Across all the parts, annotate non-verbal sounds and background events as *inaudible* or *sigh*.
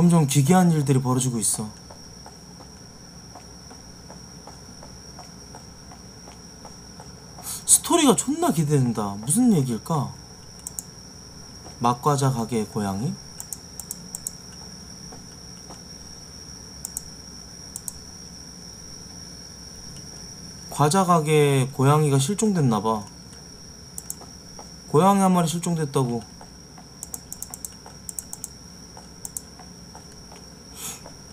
점점 기괴한 일들이 벌어지고 있어. 스토리가 존나 기대된다. 무슨 얘기일까? 맛과자 가게의 고양이? 과자 가게에 고양이가 실종됐나봐. 고양이 한 마리 실종됐다고.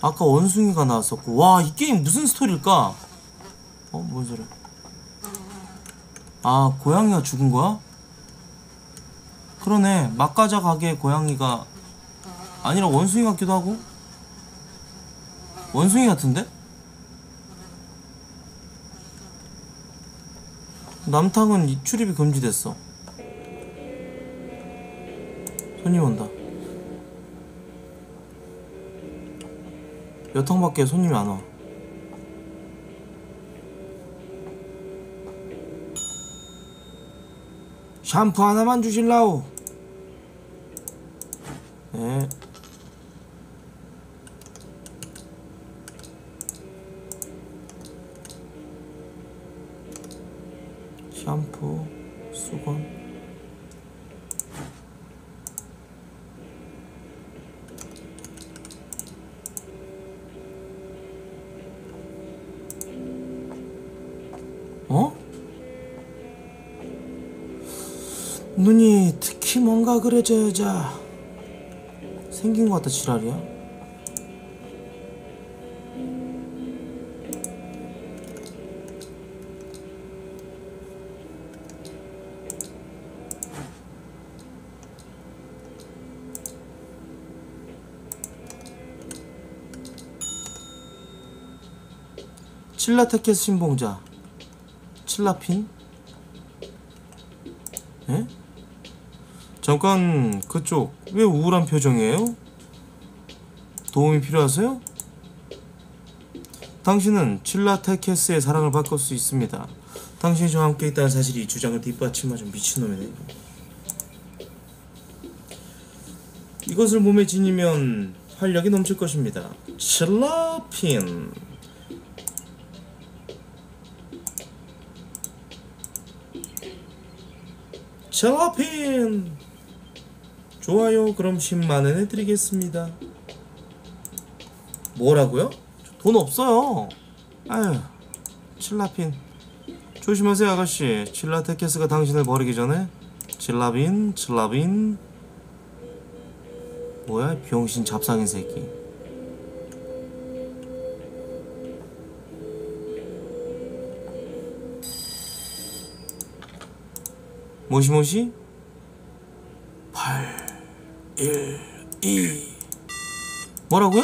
아까 원숭이가 나왔었고. 와, 이 게임 무슨 스토리일까? 어, 뭔 소리야? 아, 고양이가 죽은 거야? 그러네. 맛과자 가게에 고양이가 아니라 원숭이 같기도 하고. 원숭이 같은데? 남탕은 이 출입이 금지됐어. 손님 온다. 여탕밖에 손님이 안 와. 샴푸 하나만 주실라오. 네. 샴푸, 수건. 어? 눈이 특히 뭔가 그래 저 여자. 생긴 것 같다 지랄이야. 칠라테케스 신봉자. 칠라핀? 잠깐 그쪽 왜 우울한 표정이에요? 도움이 필요하세요? 당신은 칠라테케스의 사랑을 바꿀 수 있습니다. 당신이 저와 함께 있다는 사실이 이 주장을 뒷받침하는 미친놈이네. 이것을 몸에 지니면 활력이 넘칠 것입니다. 칠라핀. 칠라핀. 좋아요. 그럼 10만원 해드리겠습니다. 뭐라고요? 돈 없어요. 아휴, 칠라핀. 조심하세요, 아가씨. 칠라테케스가 당신을 버리기 전에. 칠라빈, 칠라빈. 뭐야, 이 병신 잡상인 새끼. 모시모시? 8, 1, 2. 뭐라고요?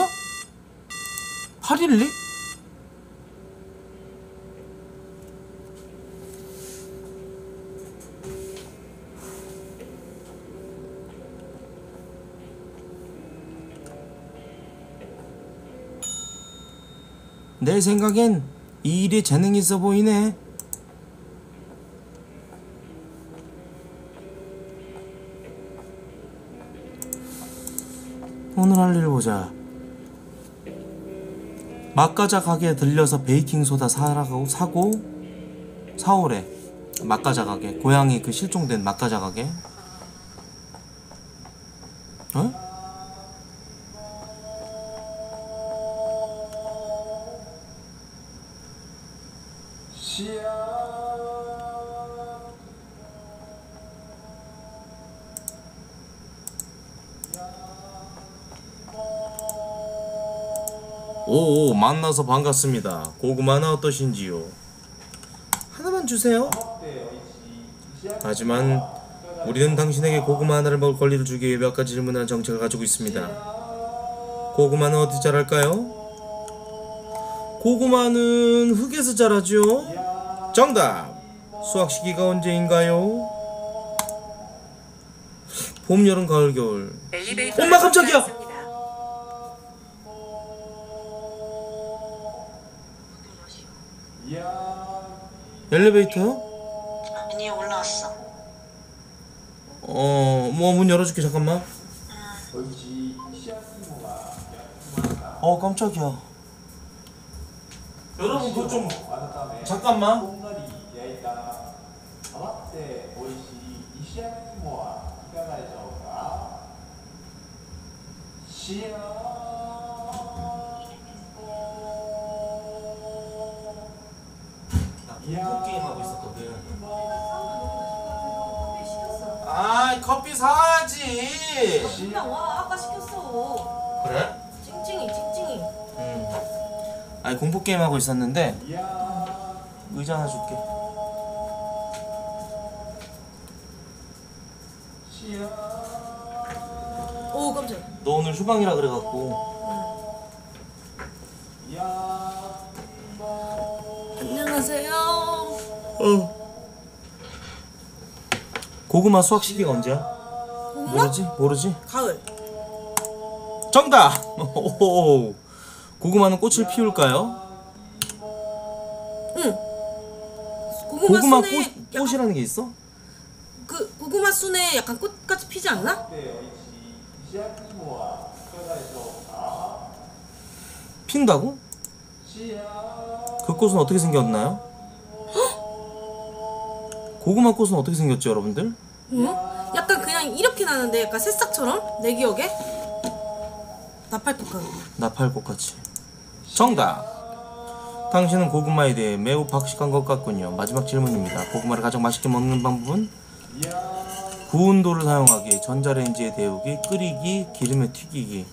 812? 내 생각엔 이 일에 재능 있어 보이네. 할일 보자. 맛과자 가게에 들려서 베이킹 소다 사라고 사고 사오래. 맛과자 가게. 고양이 그 실종된 맛과자 가게. 어? 오, 만나서 반갑습니다. 고구마는 어떠신지요? 하나만 주세요. 하지만 우리는 당신에게 고구마 하나를 먹을 권리를 주기 위해 몇 가지 질문하는 정책을 가지고 있습니다. 고구마는 어디 자랄까요? 고구마는 흙에서 자라죠. 정답. 수확 시기가 언제인가요? 봄, 여름, 가을, 겨울. 엄마, 깜짝이야! 엘리베이터요? 아니 올라왔어. 어, 뭐 문 열어줄게 잠깐만. 어 깜짝이야. 여러분 그거 좀 잠깐만. こん 공포 게임 하고 있었거든. 아 커피 사야지. 금방 와 아까 시켰어 그래? 찡찡이 찡찡이 응. 아니 공포 게임 하고 있었는데 의자 하나 줄게. 오 깜짝 너 오늘 휴방이라 그래갖고 어. 고구마 수확 시기가 언제야? 응? 모르지? 모르지? 가을. 정답! 오호호. 고구마는 꽃을 피울까요? 응. 고구마, 고구마 순에 약간 꽃이라는 게 있어? 그 고구마 순에 약간 꽃같이 피지 않나? 핀다고? 그 꽃은 어떻게 생겼나요? 고구마 꽃은 어떻게 생겼죠 여러분들? 응? 약간 그냥 이렇게 나는데 약간 새싹처럼 내 기억에 나팔꽃 나팔꽃 같이 정답! 당신은 고구마에 대해 매우 박식한 것 같군요 마지막 질문입니다 고구마를 가장 맛있게 먹는 방법은? 구운 돌을 사용하기, 전자레인지에 데우기, 끓이기, 기름에 튀기기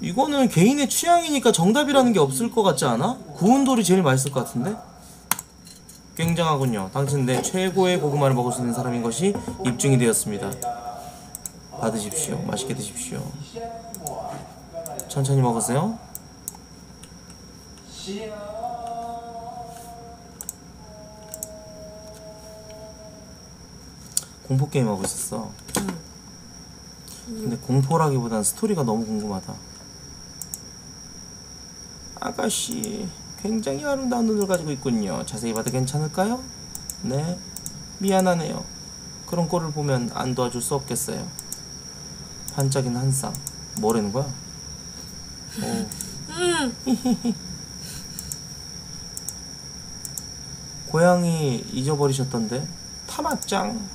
이거는 개인의 취향이니까 정답이라는 게 없을 것 같지 않아? 구운 돌이 제일 맛있을 것 같은데? 굉장하군요. 당신 내 최고의 고구마를 먹을 수 있는 사람인 것이 입증이 되었습니다. 받으십시오. 맛있게 드십시오. 천천히 먹으세요. 공포 게임 하고 있었어. 근데 공포라기보단 스토리가 너무 궁금하다. 아가씨, 굉장히 아름다운 눈을 가지고 있군요. 자세히 봐도 괜찮을까요? 네, 미안하네요. 그런 꼴을 보면 안 도와줄 수 없겠어요. 반짝이는 한 쌍. 뭐라는 거야? 오. 고양이 잊어버리셨던데? 타마짱.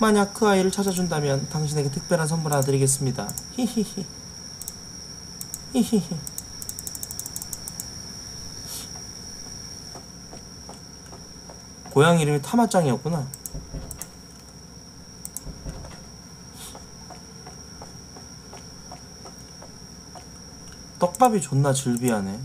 만약 그 아이를 찾아준다면 당신에게 특별한 선물 하나 드리겠습니다. 히히히. 히히히. 고양이 이름이 타마짱이었구나. 떡밥이 존나 즐비하네.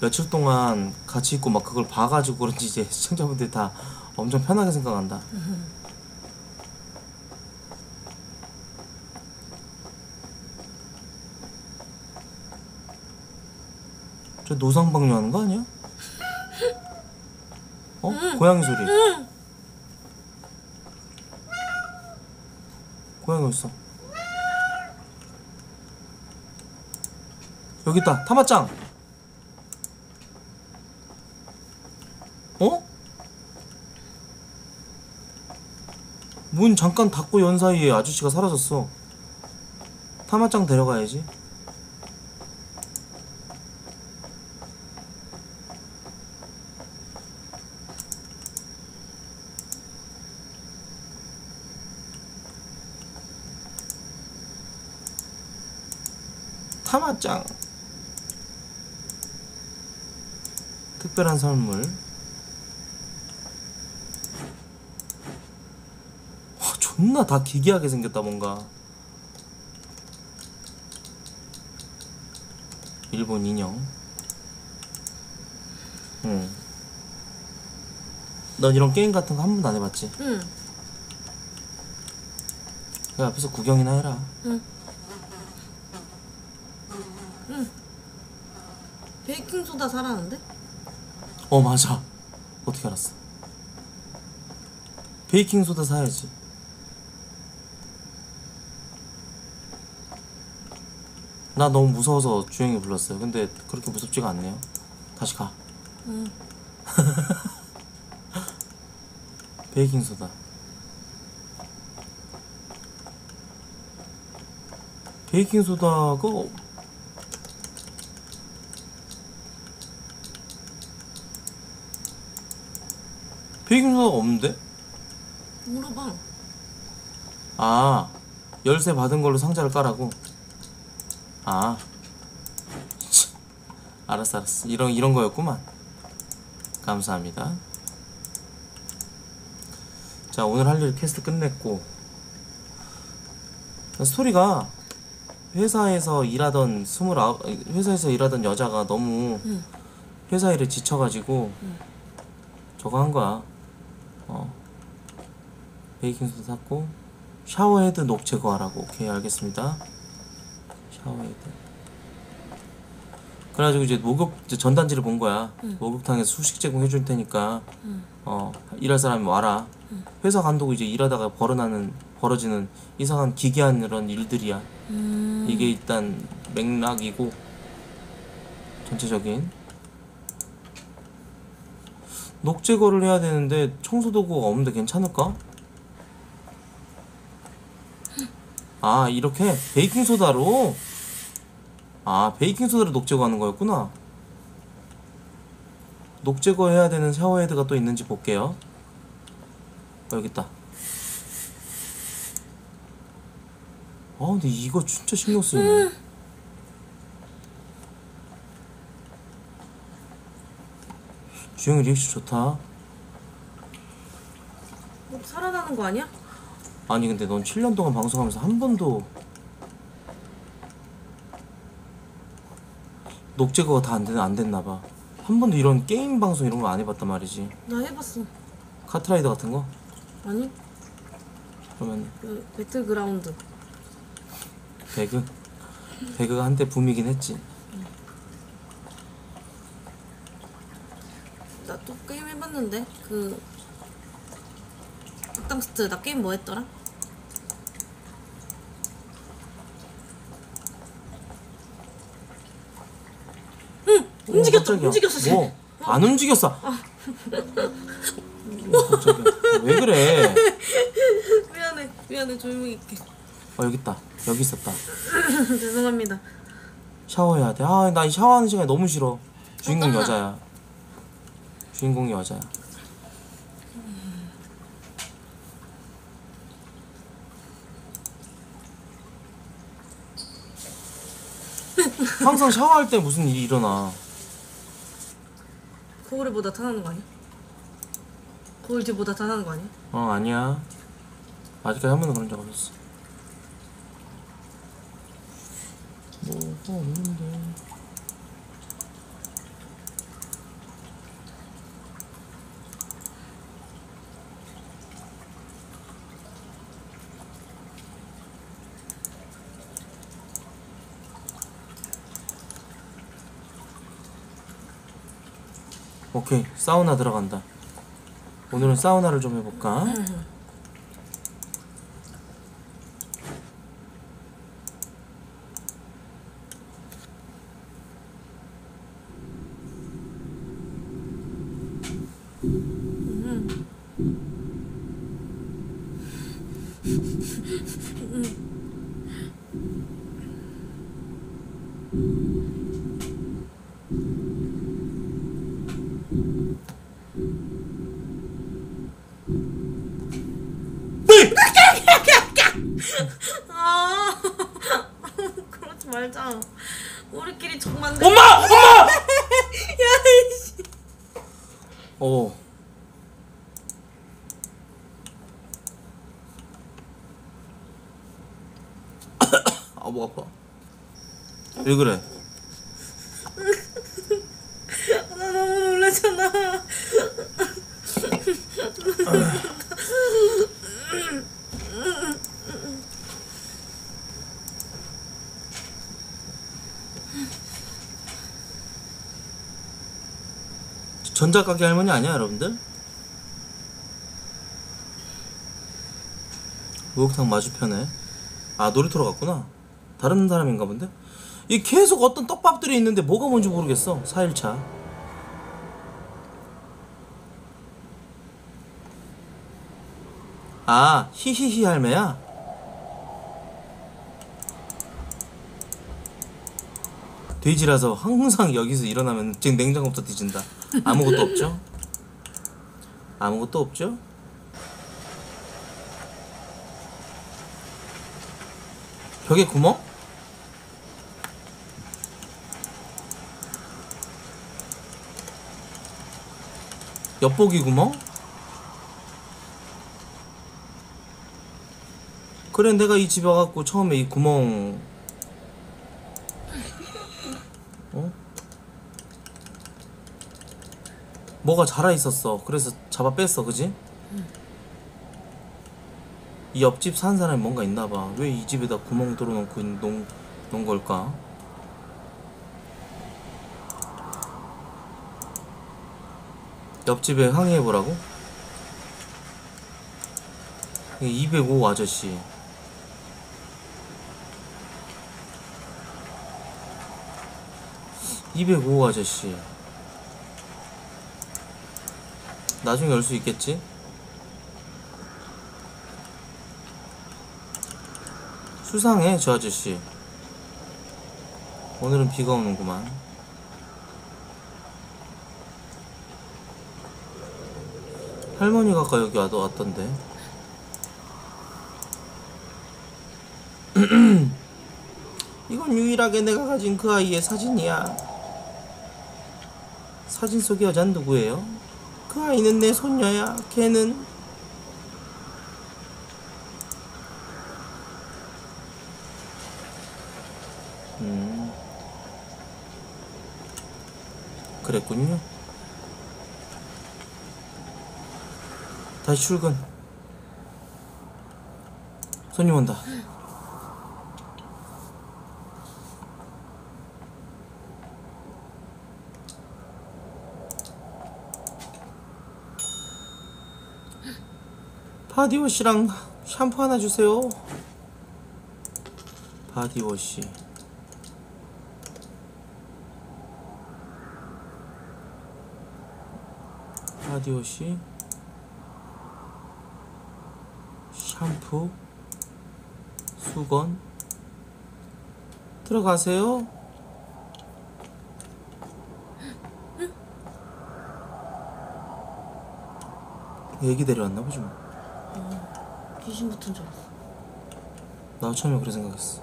며칠 동안 같이 있고 막 그걸 봐가지고 그런지 이제 *laughs* 시청자분들이 다 엄청 편하게 생각한다. 저 노상방뇨 하는 거 아니야? 어? 고양이 소리. 고양이 어딨어? 여기 있다. 타마짱. 어? 문 잠깐 닫고 연 사이에 아저씨가 사라졌어. 타마짱 데려가야지. 짱. 특별한 선물. 와, 존나 다 기괴하게 생겼다 뭔가 일본 인형 응. 넌 이런 게임 같은 거 한 번도 안 해봤지? 응 그 앞에서 구경이나 해라 베 이킹소다 사라는데? 어 맞아. 어떻게 알았어? 베이킹소다 사야지. 나 너무 무서워서 주영이 불렀어요. 근데 그렇게 무섭지가 않네요. 다시 가. *laughs* 베이킹소다 베이킹 소다가 베이킹 소다가 없는데? 물어봐. 아 열쇠 받은 걸로 상자를 까라고. 아 참, 알았어 알았어 이런 이런 거였구만. 감사합니다. 자 오늘 할일 퀘스트 끝냈고 스토리가 회사에서 일하던 스물아홉 회사에서 일하던 여자가 너무 응. 회사 일에 지쳐가지고 저거 한 거야. 어 베이킹 소다 샀고 shower head 녹 제거하라고 오케이 알겠습니다. shower head. 그래가지고 이제 목욕 이제 전단지를 본 거야. 목욕탕에서 수식 제공해 줄 테니까 어 일할 사람이 와라. 회사 간다고 이제 일하다가 벌어나는 벌어지는 이상한 기괴한 이런 일들이야. 음. 이게 일단 맥락이고 전체적인 녹 제거를 해야 되는데 청소 도구가 없는데 괜찮을까? 아 이렇게 베이킹 소다로 아 베이킹 소다로 녹 제거하는 거였구나. 녹 제거해야 되는 샤워헤드가 또 있는지 볼게요. 어, 여기 있다. 아 근데 이거 진짜 신경 쓰이네. 주영이 리액션 좋다. 뭐 살아나는 거 아니야? 아니 근데 넌 7년 동안 방송하면서 한 번도 녹제 거가 다 안 되나 안 됐나 봐. 한 번도 이런 게임 방송 이런 거 안 해봤단 말이지. 나 해봤어. 카트라이더 같은 거? 아니 그러면 그 배틀그라운드. 배그? 배그가 한때 붐이긴 했지. 나 또 게임 해봤는데 그 악당스트 나 게임 뭐 했더라? 응 움직였다 깜짝이야. 움직였어 쟤. 뭐? 안 움직였어. 갑자기 왜 그래? *laughs* 미안해 미안해 조용히 있게 어 여기 있다. 여기 있었다. *laughs* 죄송합니다 샤워해야 돼. 아, 나 이 샤워하는 시간이 너무 싫어. 주인공 어떡나. 여자야. 주인공이 여자야. 항상 샤워할 때 무슨 일이 일어나. 거울에 뭐 나타나는 거 아니야? 거울 뒤에 뭐 나타나는 거 아니야? 어, 아니야. 아직까지 한 번도 그런 적 없었어. 뭐가 없는 오케이 사우나 들어간다 오늘은 사우나를 좀 해볼까? 아 그러지 말자 우리끼리 정말 엄마! 엄마! 야이씨 어. 아, 목 아파. 왜 그래? 나 너무 놀랐잖아 전자가게 할머니 아니야, 여러분들? 목욕탕 마주편에. 아, 놀이터로 갔구나. 다른 사람인가 본데? 이 계속 어떤 떡밥들이 있는데 뭐가 뭔지 모르겠어. 4일차. 아, 히히히 할매야? 돼지라서 항상 여기서 일어나면 지금 냉장고부터 뒤진다. 아무것도 없죠? 아무것도 없죠? 벽에 구멍? 엿보기 구멍? 그래 내가 이 집에 와갖고 처음에 이 구멍 뭐가 자라 있었어 그래서 잡아 뺐어 그지? 이 옆집 사는 사람이 뭔가 있나봐 왜 이 집에다 구멍 뚫어놓고 놓은 걸까? 옆집에 항의해보라고? 205 아저씨 (205) 아저씨 나중에 열 수 있겠지? 수상해 저 아저씨 오늘은 비가 오는구만 할머니가 아까 여기 와도 왔던데 *clears throat* 이건 유일하게 내가 가진 그 아이의 사진이야 사진 속의 여잔 누구예요? 그 아이는 내 손녀야. 걔는 음. 그랬군요. 다시 출근. 손님 온다 바디워시랑 샴푸 하나 주세요. 바디워시. 바디워시. 샴푸. 수건. 들어가세요. 애기 데려왔나 보지 뭐 귀신 붙은 줄 알았어. 나 처음에 그래 생각했어.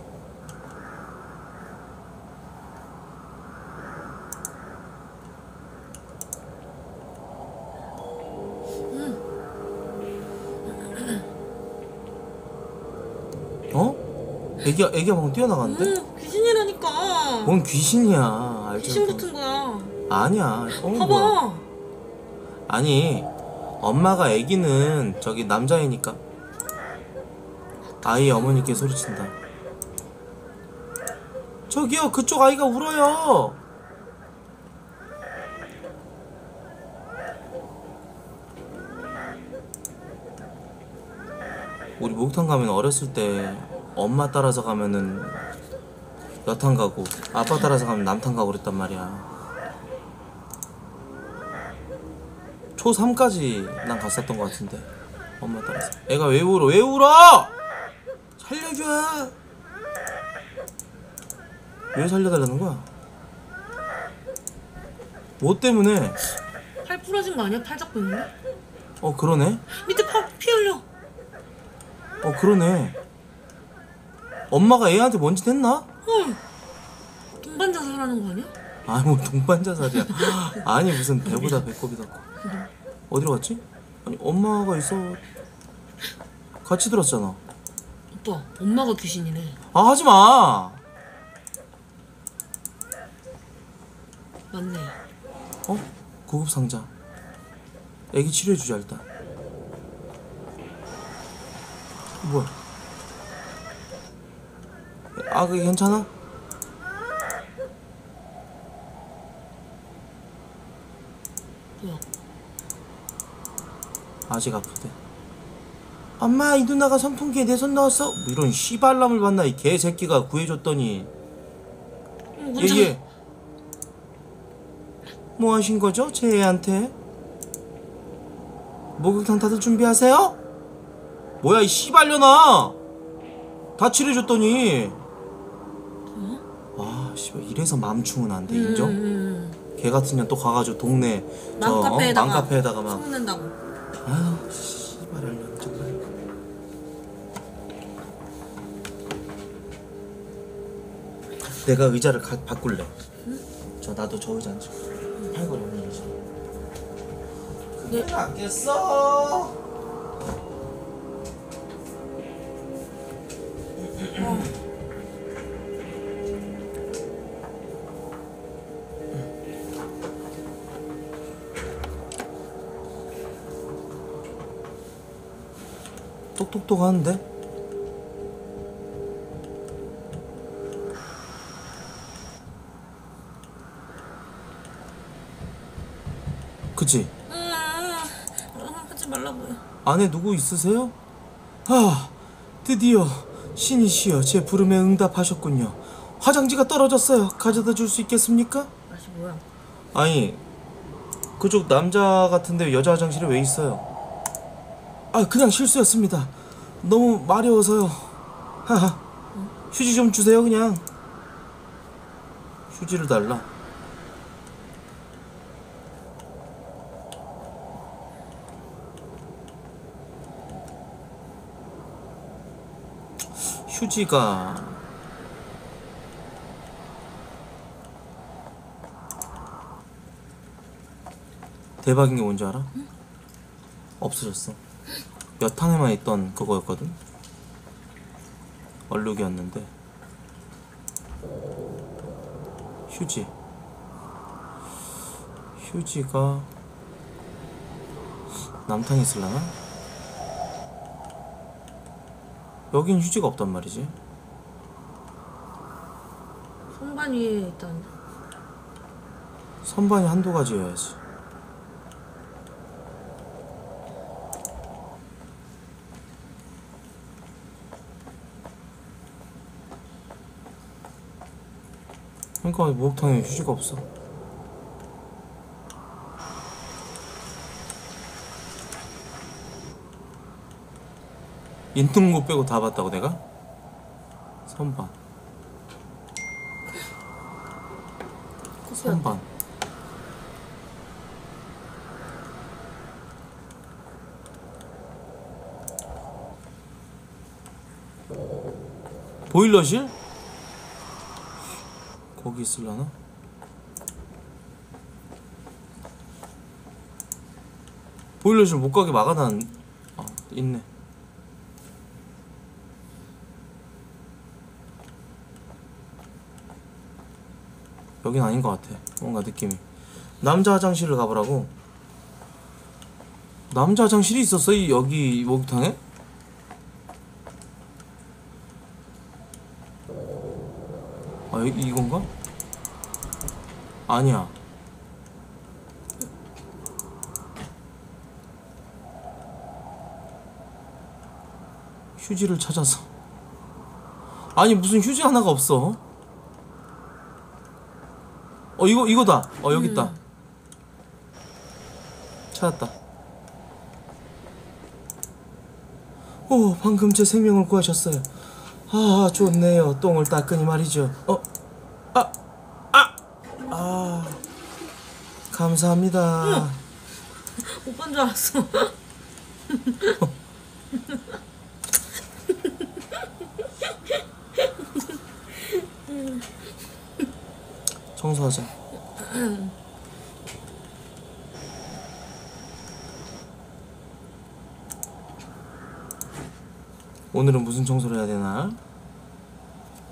어? 애기야, 애기야 방금 뛰어나갔는데? 응, 귀신이라니까. 뭔 귀신이야? 귀신 붙은 거야. 아니야, 어, 뭐야. 봐봐. 아니, 엄마가 애기는 저기 남자애니까. 아이 어머니께 소리친다. 저기요, 그쪽 아이가 울어요. 우리 목욕탕 가면 어렸을 때 엄마 따라서 가면은 여탕 가고 아빠 따라서 가면 남탕 가고 그랬단 말이야. 초3까지 난 갔었던 것 같은데 엄마 따라서 애가 왜 울어 왜 울어 살려줘 왜 살려달라는 거야 뭐 때문에 팔 부러진 거 아니야? 팔 잡고 있는데? 어 그러네 밑에 팔 피 흘려. 어 그러네 엄마가 애한테 뭔 짓 했나? 응. 동반 자살하는 거 아니야? 아니 뭐 동반자살이야 *laughs* 아니 무슨 배보다 배꼽이 더 커. 어디로 갔지? 아니 엄마가 있어 같이 들었잖아 오빠, 엄마가 귀신이네. 아 하지마 맞네. 어? 구급 상자. 애기 치료해주자 일단. 뭐야? 아 그게 괜찮아? 뭐야? 아직 아프대. 엄마 이 누나가 선풍기에 내 손 넣었어. 뭐 이런 씨발람을 봤나 이 개새끼가 구해줬더니 응, 혼자 예예. 뭐 하신 거죠 제 애한테? 목욕탕 다들 준비하세요? 뭐야 이 씨발려나 다 칠해줬더니 아 씨발 이래서 맘충은 안 돼 인정? 음, 걔 같은 년 또 가가지고 동네 저 어? 맘카페에다가 맘카페에다가 막. 아유 씨 내가 의자를 가, 바꿀래 저 나도 저 의자 앉아 팔걸이 없는 의자 네. 깼어 똑똑똑 하는데? 그치? 음, 음, 하지 말라고요. 안에 누구 있으세요? 아, 드디어 신이시여 제 부름에 응답하셨군요. 화장지가 떨어졌어요. 가져다 줄 수 있겠습니까? 맛이 뭐야? 아니, 그쪽 남자 같은데 여자 화장실에 왜 있어요? 아, 그냥 실수였습니다. 너무 마려워서요. 하하. 휴지 좀 주세요, 그냥. 휴지를 달라. 휴지가 대박인 게 뭔지 알아? 없어졌어. 여탕에만 있던 그거였거든. 얼룩이었는데 휴지. 휴지가 남탕에 있을라나? 여긴 휴지가 없단 말이지. 선반 위에 있던. 선반이 한두 가지여야지. 그러니까 목욕탕에 휴지가 없어. 곳 빼고 다 봤다고 내가? 선반. 선반. 보일러실? 거기 있을라나? 보일러실 못 가게 막아놨... 아, 있네. 여긴 아닌 것 같아. 뭔가 느낌이. 남자 화장실을 가보라고. 남자 화장실이 있었어? 이 여기 목욕탕에? 아 이, 이건가? 아니야. 휴지를 찾아서. 아니 무슨 휴지 하나가 없어. 어 이거 이거다. 어 여기 있다. 찾았다. 오 방금 제 생명을 구하셨어요. 아 좋네요. 똥을 닦으니 말이죠. 어, 아, 아, 아, 감사합니다. 오빠인 줄 알았어. *laughs* 청소하자. 오늘은 무슨 청소를 해야 되나?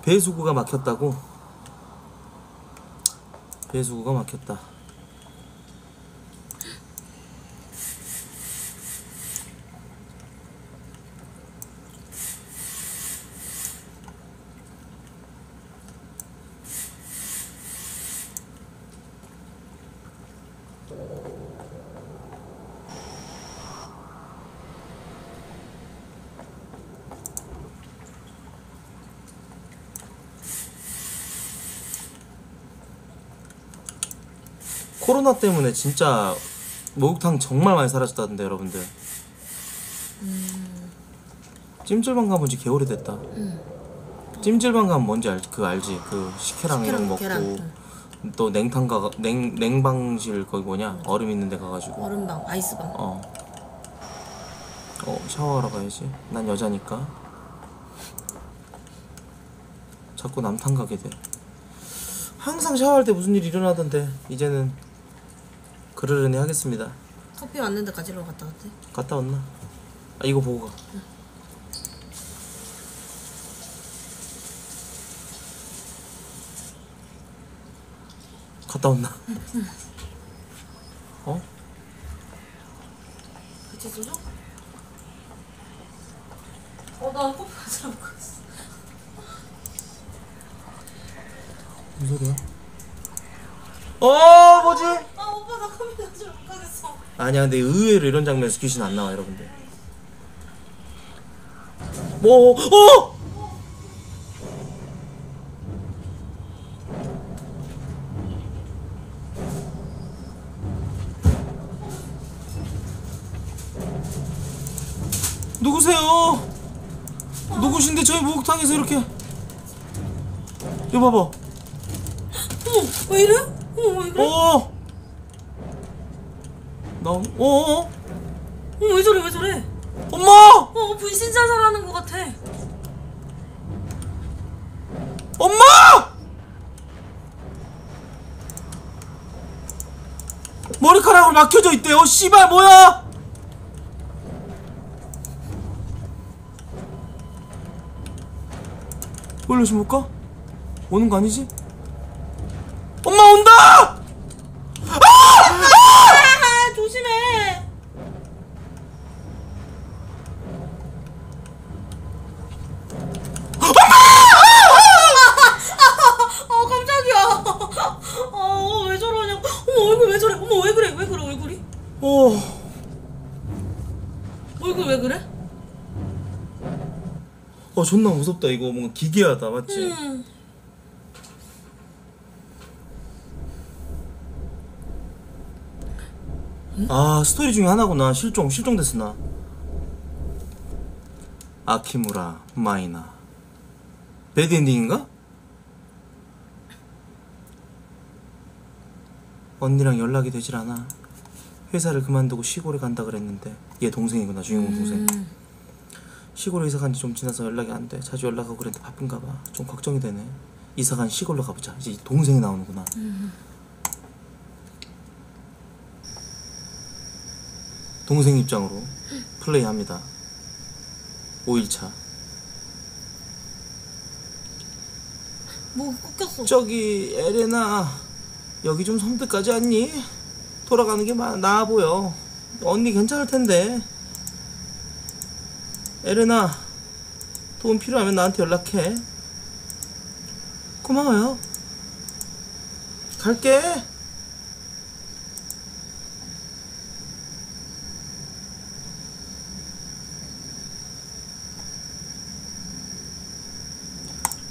배수구가 막혔다고? 배수구가 막혔다. 코로나 때문에 진짜 목욕탕 정말 많이 사라졌다던데 여러분들 찜질방 가본 지 개오래됐다 찜질방 가면 뭔지 알, 그 알지? 그 식혜랑 이런 거 먹고 계란, 또 냉탕 가 냉, 냉방실 거기 뭐냐 얼음 있는 데 가가지고 얼음방, 아이스방. 어. 어, 샤워하러 가야지. 난 여자니까. 자꾸 남탕 가게 돼. 항상 샤워할 때 무슨 일이 일어나던데, 이제는 그러려니 하겠습니다. 커피 왔는데 가지러 갔다 왔대. 갔다 왔나? 아, 이거 보고 가. 갔다 왔나? 어? 같이 쏘죠? 어, 나 커피 가지러 갔어. 무슨 소리야? 어, 뭐지? 아, 오빠 나 가지러 못 가겠어. 아니야 근데 의외로 이런 장면에서 귀신 안 나와 여러분들 뭐 어! 누구세요? 누구신데 저희 목욕탕에서 이렇게 이거 봐봐 어머, 왜 이래? 어머, 왜 그래? 어! 나, 어, 어? 어머, 왜 저래, 왜 저래? 엄마! 어, 분신자살하는 것 같아. 엄마! 머리카락으로 막혀져 있대요. 씨발 뭐야? 올려 좀 볼까? 오는 거 아니지? 엄마 온다! 아, 조심해. 아, 깜짝이야. 어, 왜 저러냐. 어머, 얼굴 왜 저래? 어머, 왜 그래? 왜 그래, 얼굴이? 어, 얼굴 왜 그래? 어 존나 무섭다. 이거 뭔가 기괴하다. 맞지? 음. 아 스토리 중에 하나구나. 실종 실종됐어 나. 아키무라 마이나. bad ending인가? 언니랑 연락이 되질 않아. 회사를 그만두고 시골에 간다 그랬는데 얘 동생이구나 주인공 동생 시골에 이사 간 지 좀 지나서 연락이 안 돼 자주 연락하고 그랬는데 바쁜가 봐 좀 걱정이 되네 이사 간 시골로 가보자 이제 이 동생이 나오는구나 동생 입장으로 플레이합니다. 5일차. 뭐 꺾였어. 저기 에레나 여기 좀 섬뜩하지 않니? 돌아가는 게 마- 나아 보여. 언니 괜찮을 텐데. 에레나 도움 필요하면 나한테 연락해. 고마워요. 갈게.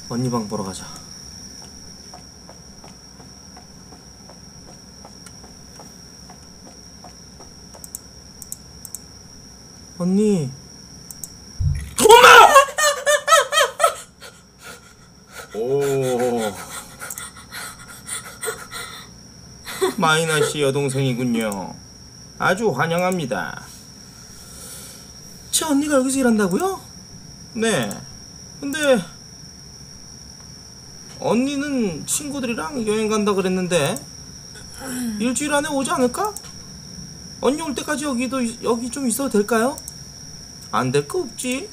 언니 방 보러 가자. 언니. 엄마! 오. 마이나 씨 여동생이군요. 아주 환영합니다. 제 언니가 여기서 일한다고요? 네. 근데 언니는 친구들이랑 여행 간다 그랬는데 일주일 안에 오지 않을까? 언니 올 때까지 여기도 있- 여기 좀 있어도 될까요? 안 될 거 없지.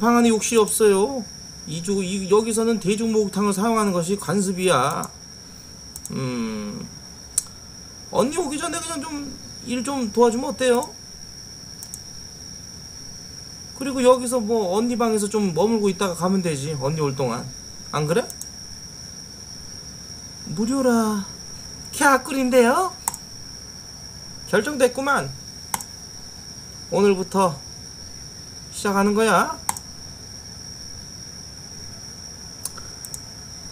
방 안에 욕실이 없어요. 이주 이, 여기서는 대중 목욕탕을 사용하는 것이 관습이야. 음. 언니 오기 전에 그냥 좀 일 좀 도와주면 어때요? 그리고 여기서 뭐 언니 방에서 좀 머물고 있다가 가면 되지. 언니 올 동안. 안 그래? 무료라. 캬꿀인데요? 결정됐구만. 오늘부터 시작하는 거야.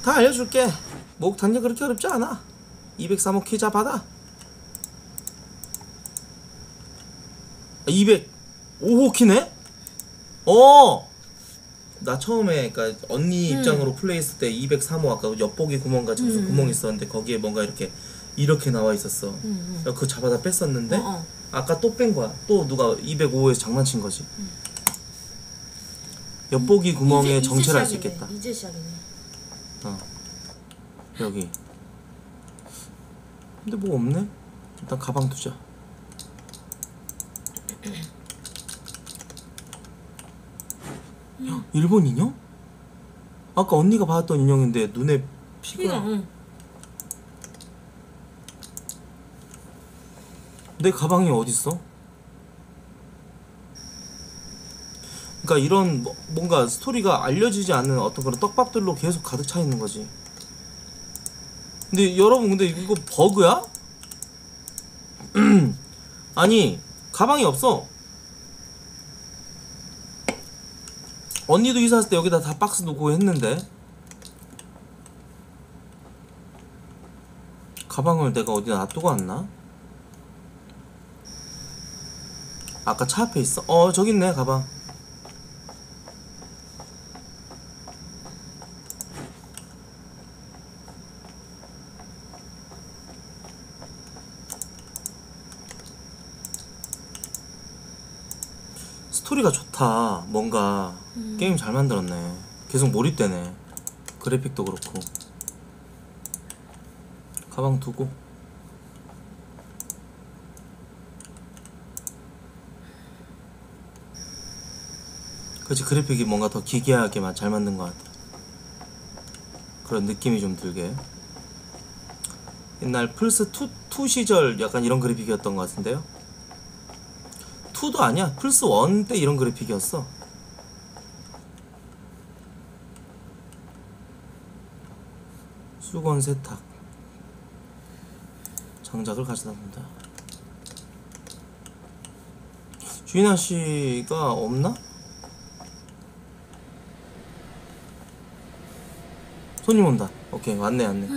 다 알려줄게. 목 단계 그렇게 어렵지 않아. 203호 키자 받아. 205호 키네? 어. 나 처음에 그러니까 언니 음. 입장으로 플레이했을 때 203호 아까 엿보기 구멍 무슨 음. 구멍 있었는데 거기에 뭔가 이렇게 이렇게 나와 있었어. 응, 응. 나 그거 잡아다 뺐었는데 어, 어. 아까 또 뺀 거야. 또 누가 205에서 장난친 거지. 엿보기 구멍에 이제- 이제 정체를 알 수 시작이네. 있겠다. 이제 시작이네. 어. 여기. 근데 뭐 없네? 일단 가방 두자. 야, 일본 인형? 아까 언니가 봤던 인형인데 눈에 피가 피가 응. 내 가방이 어딨어? 그러니까 이런 뭐- 뭔가 스토리가 알려지지 않는 어떤 그런 떡밥들로 계속 가득 차 있는 거지. 근데 여러분 근데 이거 버그야? *clears throat* 아니 가방이 없어. 언니도 이사 왔을 때 여기다 다 박스 놓고 했는데 가방을 내가 어디다 놔두고 왔나? 아까 차 앞에 있어. 어 저기 있네 가방. 스토리가 좋다. 뭔가 게임 잘 만들었네. 계속 몰입되네. 그래픽도 그렇고. 가방 두고. 그렇지 그래픽이 뭔가 더 기괴하게만 잘 만든 것 같아. 그런 느낌이 좀 들게. 옛날 플스 2, 2 시절 약간 이런 그래픽이었던 것 같은데요. 2도 아니야. 플스 1 때 이런 그래픽이었어. 수건 세탁. 장작을 가져다 본다. 주인아 씨가 없나? 손님 온다. 오케이 왔네 왔네.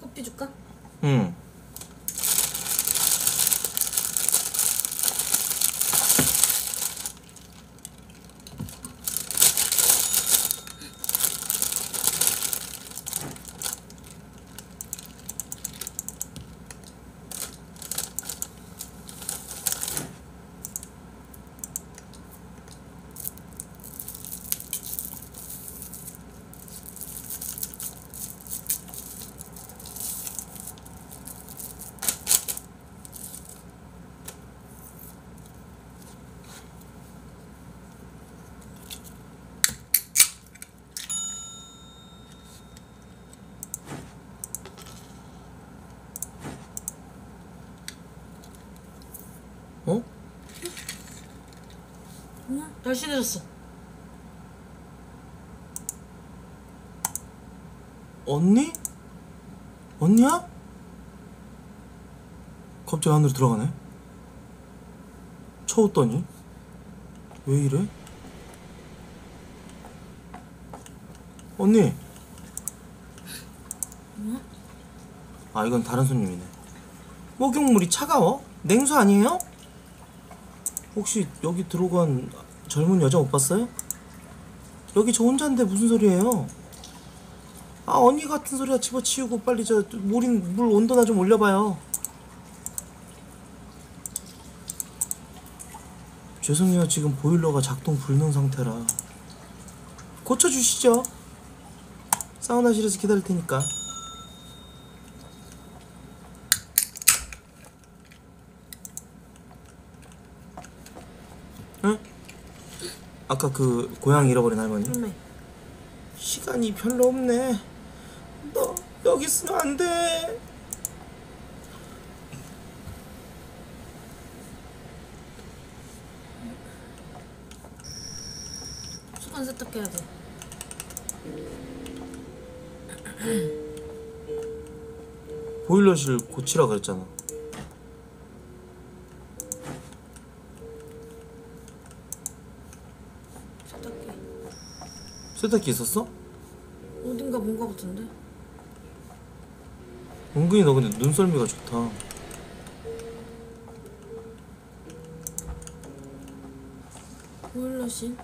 커피 줄까? 응. 어? 응? 날씬해졌어. 언니? 언니야? 갑자기 안으로 들어가네. 쳐웃더니 왜 이래? 언니. 아 이건 다른 손님이네. 목욕물이 차가워? 냉수 아니에요? 혹시 여기 들어간 젊은 여자 못 봤어요? 여기 저 혼자인데 무슨 소리예요? 아 언니 같은 소리야 집어치우고 빨리 저 물인 물 온도나 좀 올려봐요. 죄송해요 지금 보일러가 작동 불능 상태라 고쳐주시죠. 사우나실에서 기다릴 테니까. 응? 아까 그 고향 잃어버린 할머니? 그러네. 시간이 별로 없네. 너 여기 있으면 안 돼. 수건 세탁해야 돼. 보일러실 고치라 그랬잖아. 세탁해. 세탁기 있었어? 어딘가 본거 같은데? 은근히 너 근데 눈썰미가 좋다. 보일러실?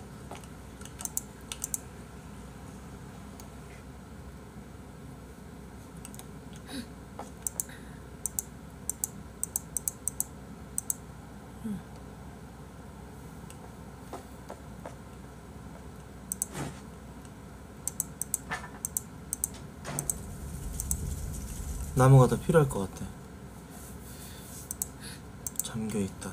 나무가 더 필요할 것 같아. 잠겨 있다.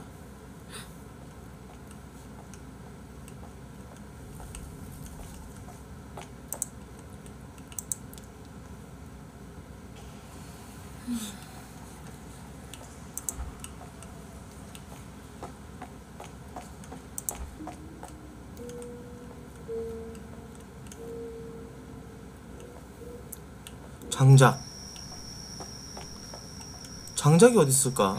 장작. 장작이 어디 있을까?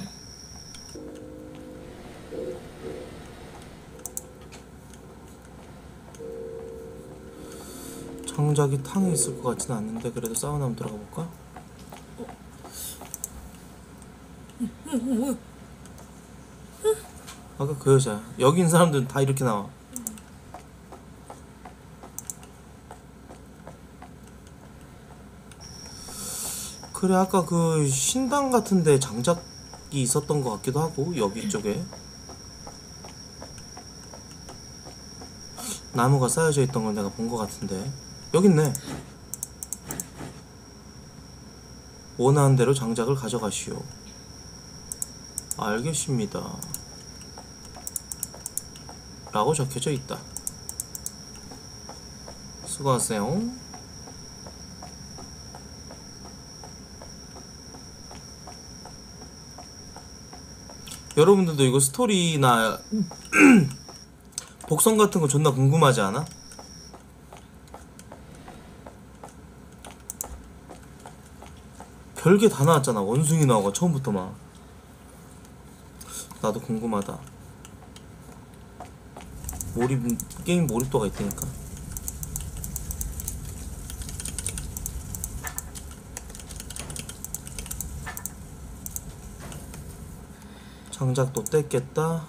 장작이 탕에 있을 것 같지는 않는데 그래도 사우나 한번 들어가 볼까? 아까 그 여자 여기 있는 사람들은 다 이렇게 나와 그래 아까 그 신당 같은데 장작이 있었던 것 같기도 하고 여기 쪽에. 나무가 쌓여져 있던 걸 내가 본 것 같은데. 여기 있네. 원하는 대로 장작을 가져가시오. 알겠습니다. 라고 적혀져 있다. 수고하세요 여러분들도 이거 스토리나 *clears throat* 복선 같은 거 존나 궁금하지 않아? 별게 다 나왔잖아 원숭이 나오고 처음부터 막. 나도 궁금하다. 몰입 게임 몰입도가 있다니까 장작도 뗐겠다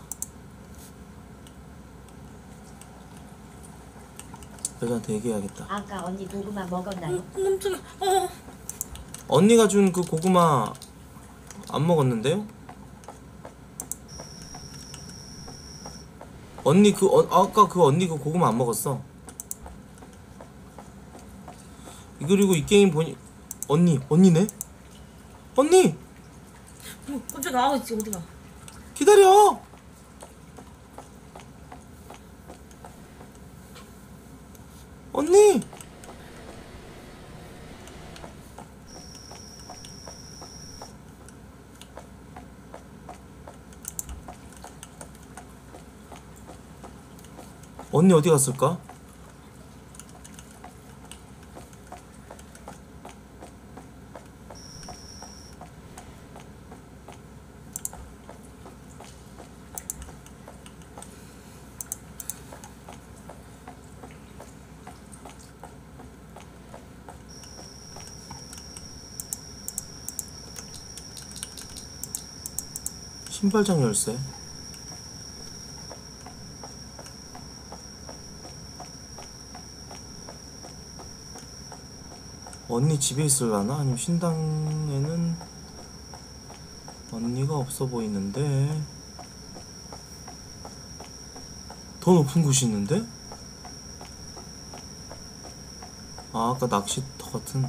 여자한테 얘기해야겠다 아까 언니 고구마 먹었나요? 어, 깜짝이야. 어. 언니가 준 그 고구마 안 먹었는데요? 언니 그 어, 아까 그 언니 그 고구마 안 먹었어. 그리고 이 게임 보니 언니 언니네? 언니 어, 깜짝이야. 아, 있지 어디가? 기다려. 언니. 언니 어디 갔을까? 신발장 열쇠. 언니 집에 있을라나? 아니면 신당에는 언니가 없어 보이는데 더 높은 곳이 있는데? 아 아까 낚시터 같은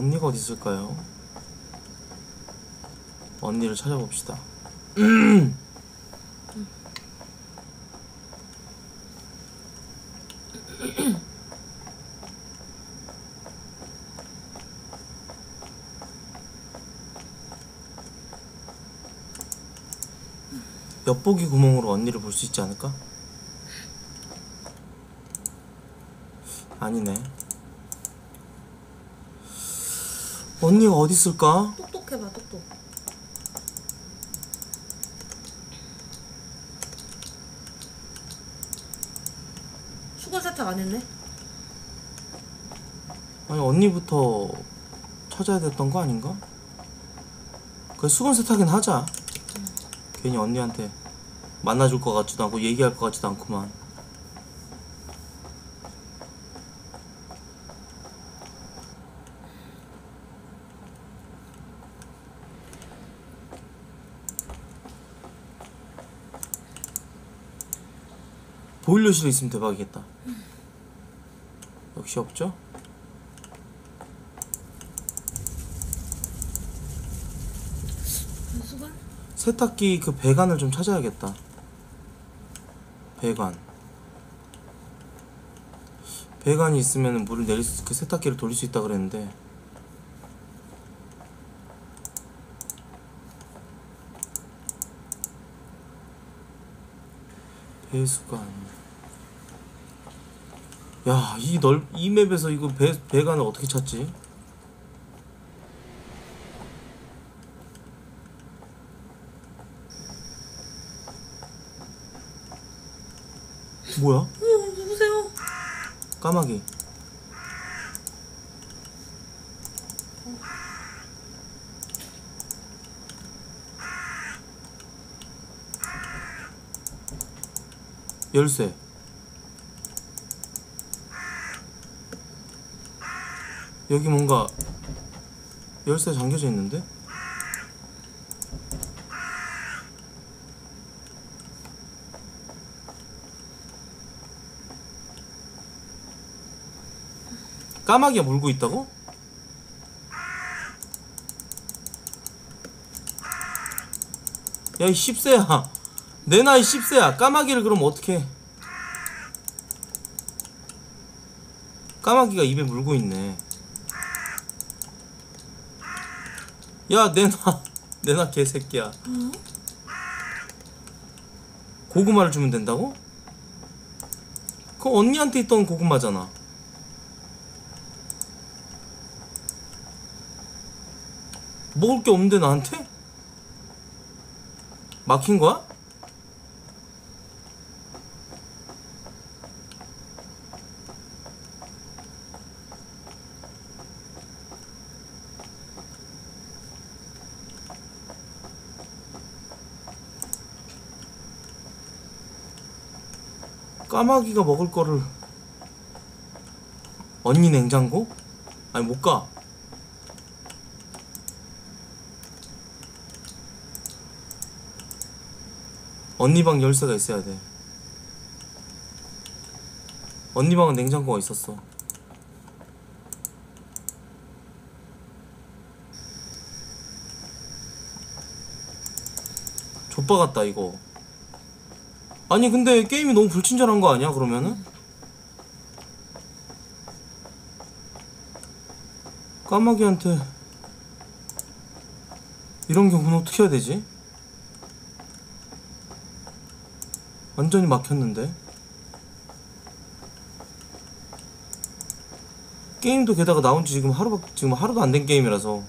언니가 어디 있을까요? 언니를 찾아봅시다. *clears throat* 엿보기 구멍으로 언니를 볼 수 있지 않을까? 아니네. 언니가 어디 있을까? 똑똑해봐, 똑똑. 수건 세탁 안 했네? 아니 언니부터 찾아야 됐던 거 아닌가? 그래 수건 세탁은 하자. 괜히 언니한테 만나줄 것 같지도 않고 얘기할 것 같지도 않구만. 보일러실에 있으면 대박이겠다. 역시 없죠? 분수관? 세탁기 그 배관을 좀 찾아야겠다. 배관. 배관이 있으면 물을 내릴 수, 그 세탁기를 돌릴 수 있다 그랬는데. 배수관. 야, 이 넓, 이 맵에서 이거 배, 배관을 어떻게 찾지? 뭐야? 어 누구세요? 까마귀. 열쇠. 여기 뭔가 열쇠 잠겨져 있는데? 까마귀가 물고 있다고? 야이 씹새야 내 나이 씹새야 까마귀를 그럼 어떻게 까마귀가 입에 물고 있네 야 내놔 내놔 개새끼야 고구마를 주면 된다고? 그거 언니한테 있던 고구마잖아 먹을 게 없는데 나한테? 막힌 거야? 까마귀가 먹을 거를 언니 냉장고? 아니 못 가. 언니 방 열쇠가 있어야 돼. 언니 방은 냉장고가 있었어. 좆바 같다 이거. 아니 근데 게임이 너무 불친절한 거 아니야 그러면은? 까마귀한테 이런 경우는 어떻게 해야 되지? 완전히 막혔는데 게임도 게다가 나온 지 지금 하루 지금 하루도 안 된 게임이라서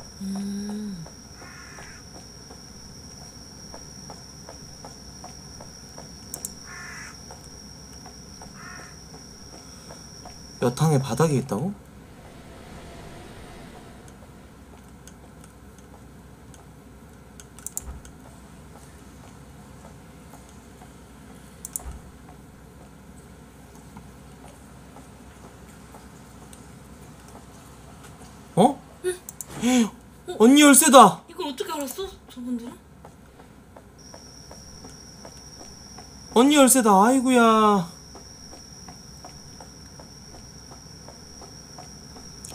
여탕의 바닥에 있다고? 어? *gasps* 언니 열쇠다. 이걸 어떻게 알았어? 저분들은? 언니 열쇠다. 아이구야.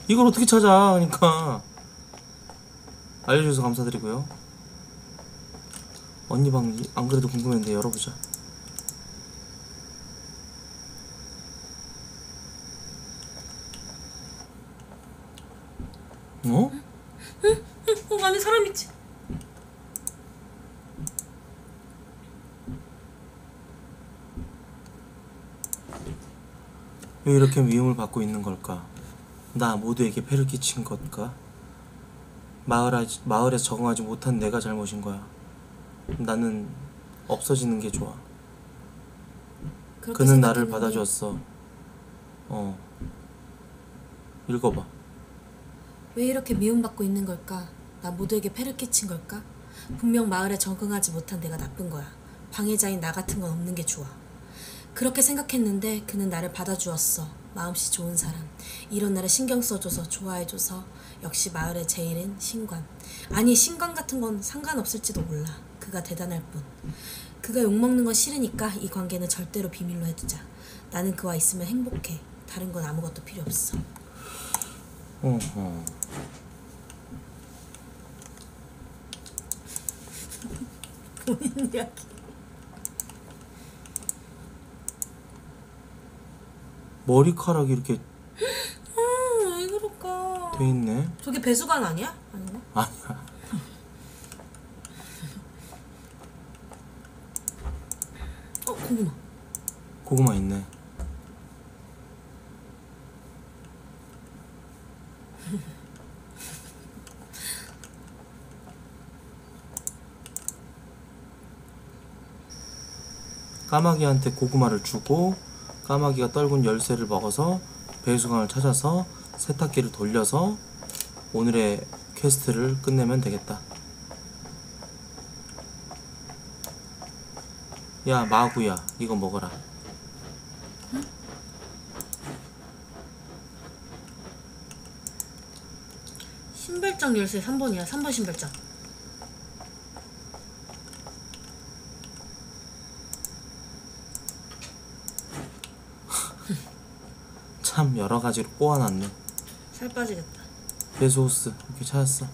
이걸 어떻게 찾아? 그러니까 알려줘서 감사드리고요. 언니 방 안 그래도 궁금했는데 열어보자. 어? 어 안에 사람 있지? 왜 이렇게 위험을 받고 있는 걸까? 나 모두에게 폐를 끼친 것까? 마을 마을에 적응하지 못한 내가 잘못인 거야. 나는 없어지는 게 좋아. 그는 나를 받아주었어. 어. 읽어봐. 왜 이렇게 미움받고 있는 걸까? 나 모두에게 폐를 끼친 걸까? 분명 마을에 적응하지 못한 내가 나쁜 거야. 방해자인 나 같은 건 없는 게 좋아. 그렇게 생각했는데 그는 나를 받아주었어. 마음씨 좋은 사람. 이런 나를 신경 써줘서 좋아해줘서 역시 마을의 제일은 신관. 아니 신관 같은 건 상관없을지도 몰라. 그가 대단할 뿐. 그가 욕먹는 건 싫으니까 이 관계는 절대로 비밀로 해두자. 나는 그와 있으면 행복해. 다른 건 아무것도 필요 없어. 어허. 본인 이야기. 머리카락이 이렇게 음, 왜 그럴까? 돼 있네. 저게 배수관 아니야? 아닌가? 아니야. 어, 고구마. 고구마 있네. 까마귀한테 고구마를 주고 까마귀가 떨군 열쇠를 먹어서 배수관을 찾아서 세탁기를 돌려서 오늘의 quest를 끝내면 되겠다. 야 마구야 이거 먹어라. 신발장 열쇠 3번이야. 3번 신발장. 참 여러 가지로 꼬아놨네. 살 빠지겠다. 베소스 이렇게 찾았어.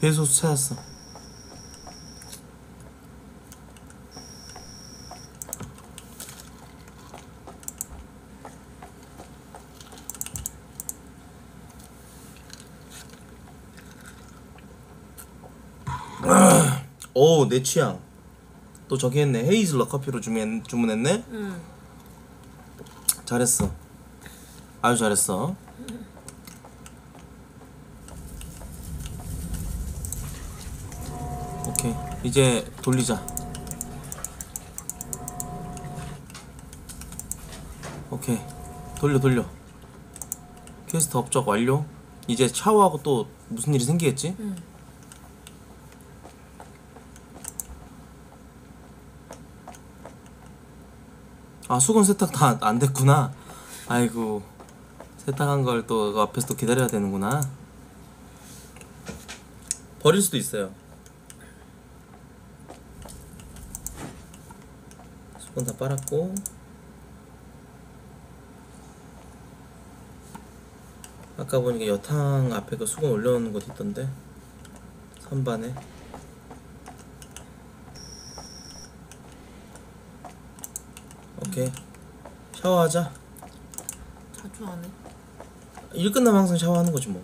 베소스 찾았어. 오, 내 취향. 또 저기 했네. 헤이즐넛 커피로 주문, 주문했네. 응. 잘했어. 아주 잘했어. 오케이. 이제 돌리자. 오케이. 돌려, 돌려. 퀘스트 업적 완료. 이제 샤워하고 또 무슨 일이 생기겠지? 응. 아 수건 세탁 다 안 됐구나. 아이고 세탁한 걸 또 앞에서 또 기다려야 되는구나. 버릴 수도 있어요. 수건 다 빨았고 아까 보니까 여탕 앞에 그 수건 올려놓는 곳 있던데 선반에 오케이 샤워하자. 자주 안 해. 일 끝나면 항상 샤워하는 거지 뭐.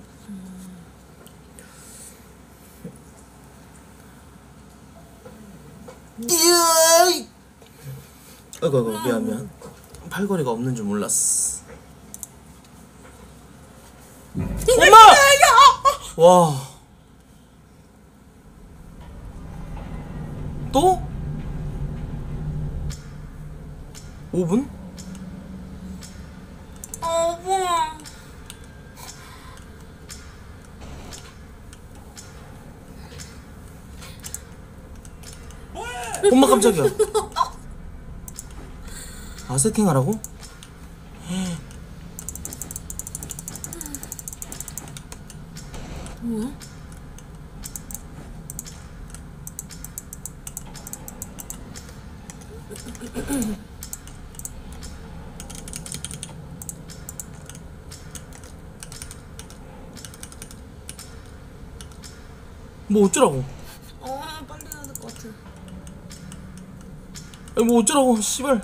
아이고 아이고 미안 미안 팔걸이가 없는 줄 몰랐어. 엄마! 와 또? 5분? 어, 뭐야. 엄마 깜짝이야. *laughs* 아 세팅하라고? 뭐야? 뭐 어쩌라고? 어, 빨리 해야 될 것 같아. 아니 뭐 어쩌라고? 씨발.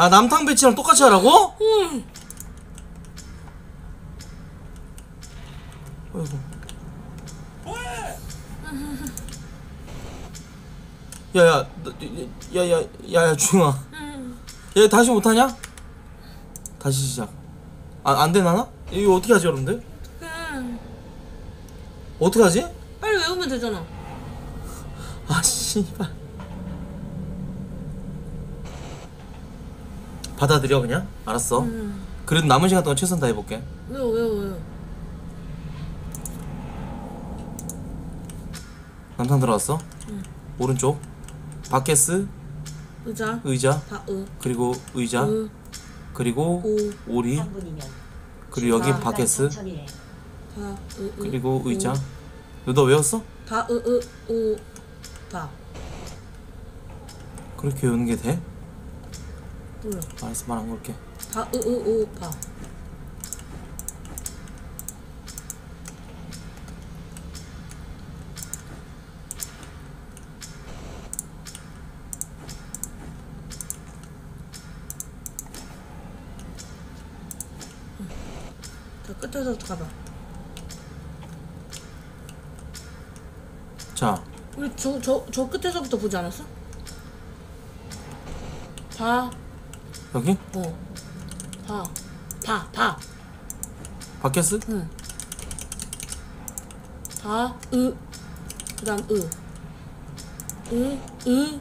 아 남탕 배치랑 똑같이 하라고? 응. 아이고. 야야, 야야, 야야 중아. 응. 얘 다시 못하냐? 다시 시작. 아, 안 되나? 이거 어떻게 하지 여러분들? 어떻게 하지? 빨리 외우면 되잖아. 아 씨발 받아들여 그냥 알았어 음. 그래도 남은 시간 동안 최선 다해볼게 외워 외워 외워. 남상 들어갔어 오른쪽 바켓스 의자. 의자 다으 그리고 의자 으 그리고 오. 오리 3분이면 그리고 여기 아, 바켓스. 다으 으. 그리고 의자 너 외웠어? 다으 으 오. 다. 그렇게 외우는 게 돼? 몰라. 알았어 말 안 걸게 다으 으 오. 다. 저 끝에서부터 가봐. 자 우리 저 저 저 끝에서부터 보지 않았어? 다, 여기 어, 다, 다, 다, 바켓스 응. 다, 으, 그 다음 으, 으, 으,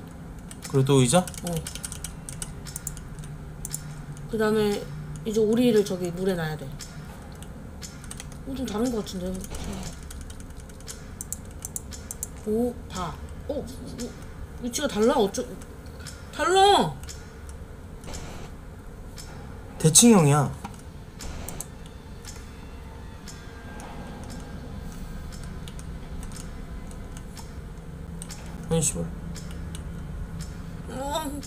그리고 또 의자 어. 그 다음에 이제 오리를 저기 물에 놔야 돼. 어, 좀 다른 것 같은데. 오, 다. 어, 어, 위치가 달라. 어쩌? 달라. 대칭형이야 아니 씨발 어,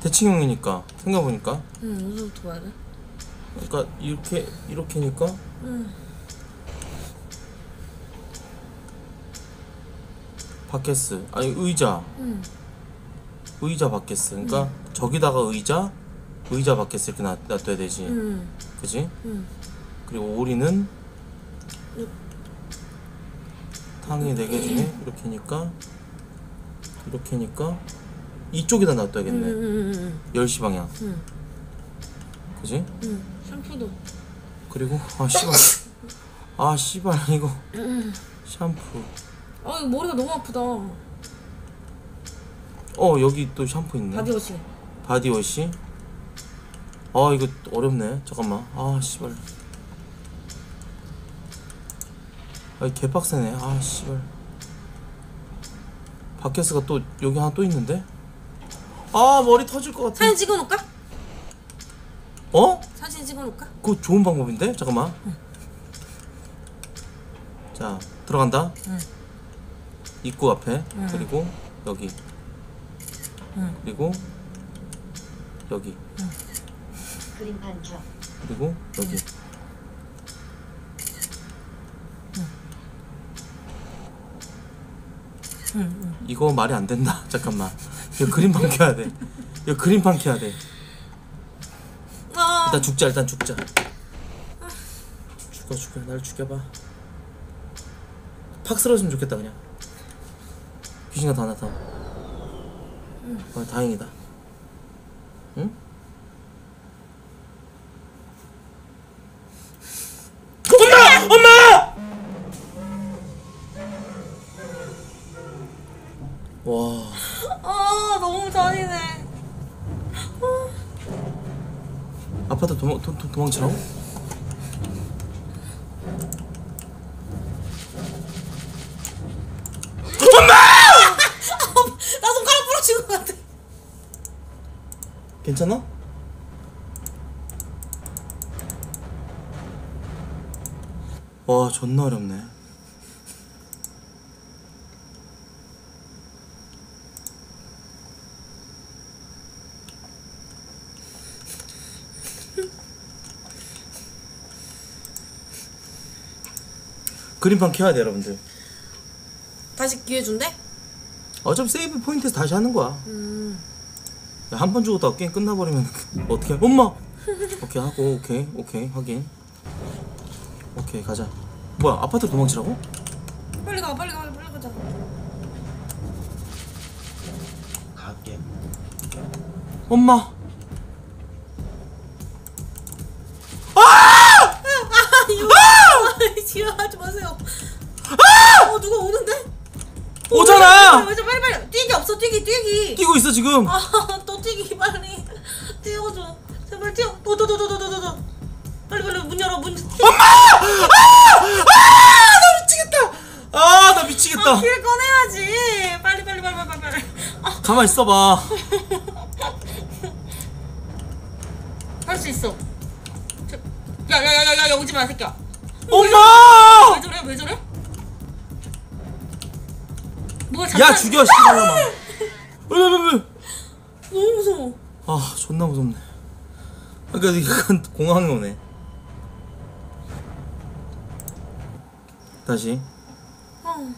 대칭형이니까 생각해보니까 응, 어디서부터 봐야 돼? 그러니까 이렇게 이렇게니까 응. 바켓스 아니 의자 응. 의자 바켓스 그러니까 저기다가 의자 의자 바켓스 이렇게 놔, 놔둬야 되지 응. 그지 응. 그리고 오리는 탕이 4개 중에 이렇게니까 이렇게니까 이쪽에다 응. 놔둬야겠네 응. 응. 10시 방향 응. 그지? 응. 샴푸도. 그리고 아 씨발 아 씨발 이거 샴푸 아, 이거 머리가 너무 아프다. 어 여기 또 샴푸 있네. body wash. body wash? 아 이거 어렵네. 잠깐만. 아 씨발. 아 개빡세네. 아 씨발. 바켓스가 또 여기 하나 또 있는데? 아 머리 터질 것 같아. 사진 찍어놓을까? 어? 사진 찍어놓을까? 그거 좋은 방법인데? 잠깐만. 자 들어간다. 응. 입구 앞에 응. 그리고 여기 응. 그리고 여기 그림판 켜. 그리고 여기. 이거 말이 안 된다. *laughs* 잠깐만. 이거 그림판 켜야 돼. 이거 그림판 켜야 돼. 아. 일단 죽자. 일단 죽자. 죽어 죽어. 날 죽여봐. 팍 쓰러졌으면 좋겠다 그냥. 귀신가 다 나타. 어, 다행이다. 응? 엄마! 엄마! 와. 아, 너무 잔인해. 아파트 도망 도, 도, 도망치라고? 나 손가락 부러진 것 같아. 괜찮아? 와 존나 어렵네. 그림판 켜야 돼 여러분들. 다시 기회 준대? 어차피 세이브 포인트에서 다시 하는 거야. 음. 한 번 죽었다가 게임 끝나버리면 *laughs* 어떻게? 엄마. 오케이 하고 오케이 오케이 확인. 오케이 가자. 뭐야 아파트 도망치라고? 빨리 가, 빨리 가, 빨리 가자. 갈게 엄마. 아, 지랄하지 마세요. 어 누가 오는데? 오잖아. 빨리 빨리 빨리 뛰기 없어 뛰기 뛰기. 뛰고 있어 지금. 아또 뛰기 빨리. 뛰어줘. 제발 뛰어. 도도도도도도도 빨리 빨리 문 열어 문 미치겠다. 아 나 미치겠다. 길 꺼내야지. 빨리 빨리 빨리 빨리 빨리. 아, 가만 있어 봐. 할수 있어. 야야야야야 오지 마 새끼야. 엄마. 왜 저래? 왜 저래? 뭐가 장난 야? 죽여 씨발놈아. 너무 무서워 아 존나 무섭네. 그러니까 약간 *laughs* 공항에 오네. 다시. 어.